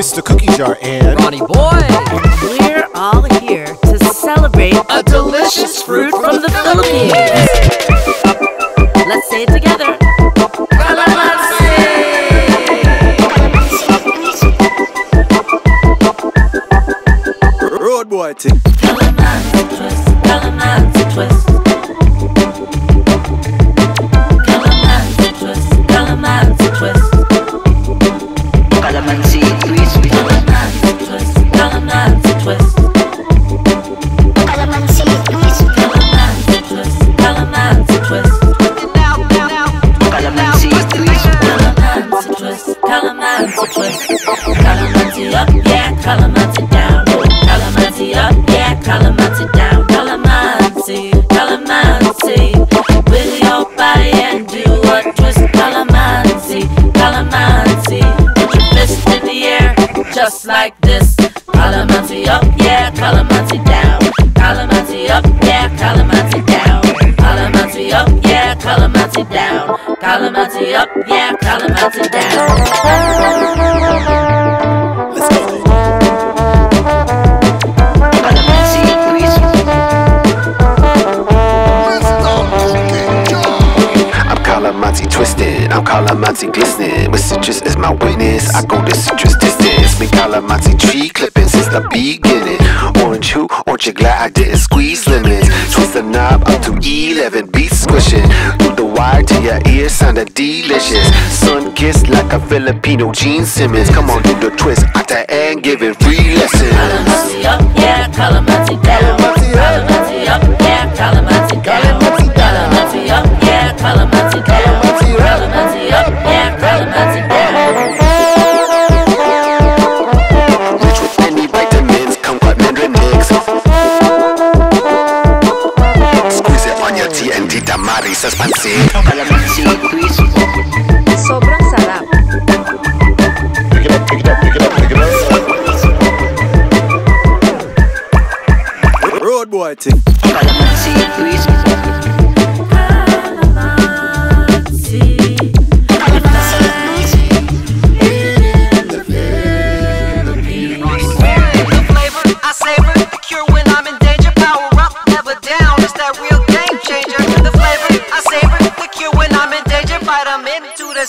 Jar and Ronnie Boy. We're all here to celebrate a delicious fruit from the Philippines. Let's say it together. Road Boy just like this. Calamansi up, yeah, calamansi down. Calamansi up, yeah, calamansi down. Calamansi twisted, I'm calamansi glistening. With citrus as my witness, I go the citrus distance. Me calamansi tree clipping since the beginning. Orange who, orange you glad I didn't squeeze lemons. Twist the knob up to 11, beat squishing. Through the wire to your ear, sounded delicious. Sun kissed like a Filipino Gene Simmons. Come on, do the twist, Ate Ann giving free lessons. Calamansi up, yeah. Calamansi Calamansi twist Sobrang sarap. Pick it up, pick it up, pick it up, pick it up. Road Boy thing.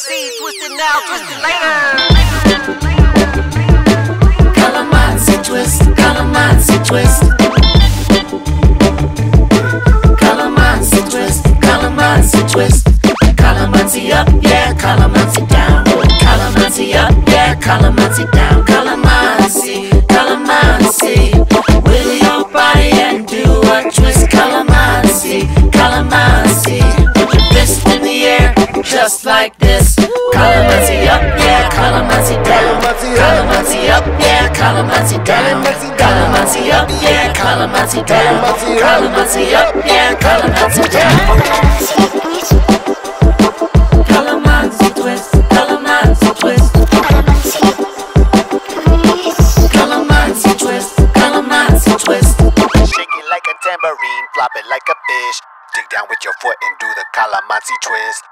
Vitamin to the C, twist it now, twist it later. Calamansi twist, calamansi twist. Calamansi twist, calamansi twist. Calamansi up, yeah, calamansi down. Calamansi up, yeah, calamansi down. Calamansi. With Calamansi up, yeah, calamansi down. Calamansi up, yeah, calamansi down. Calamansi up, yeah, calamansi down. Calamansi up, yeah, calamansi down. Calamansi twist, calamansi twist, calamansi twist, calamansi twist. Shake it like a tambourine, flop it like a fish. Dig down with your foot and do the calamansi twist.